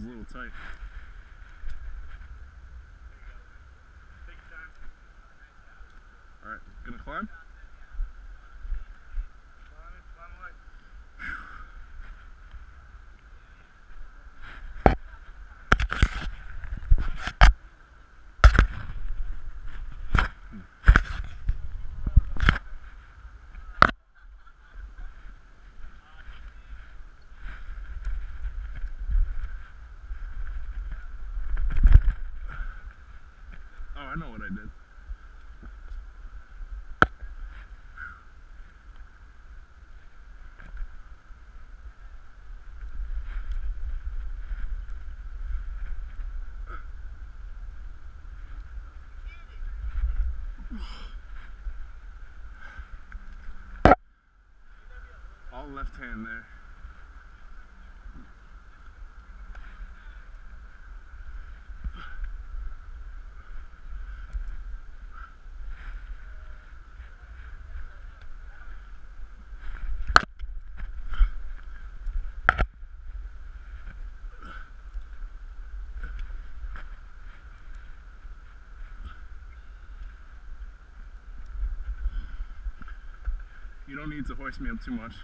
was a little tight. Alright, gonna climb? Oh, I know what I did. All left hand there. You don't need to hoist me up too much.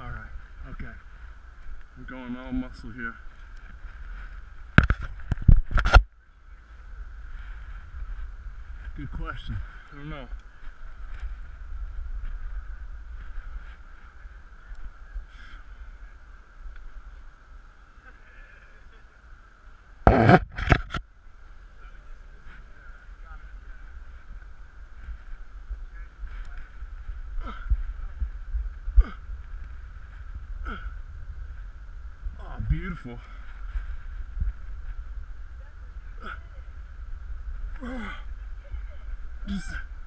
All right, okay. We're going all muscle here. Good question. I don't know. Ah, beautiful. Ah. Just.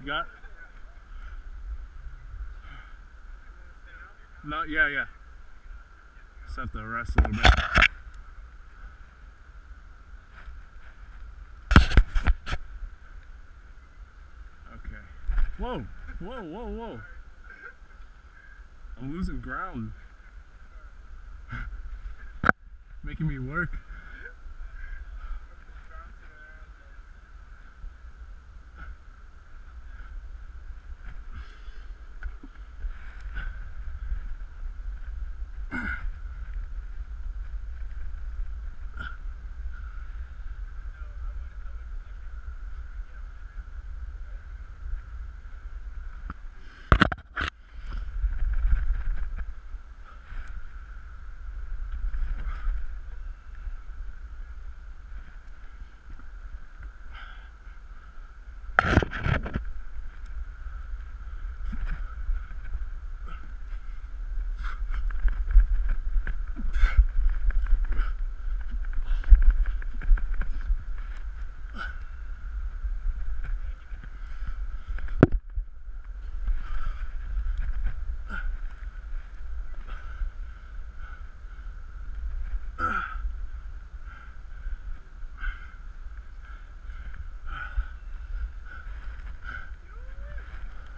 You got? No, yeah, yeah. Just have to rest a little bit. Okay. Whoa, whoa, whoa, whoa. I'm losing ground. Making me work.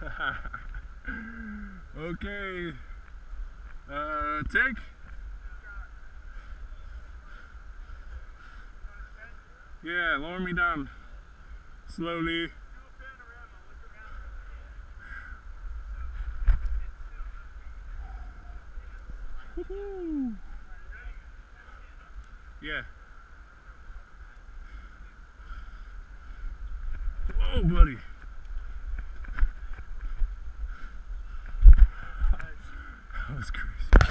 okay. Uh, take. Yeah, lower me down. Slowly. Yeah. Whoa, buddy. Jesus Christ.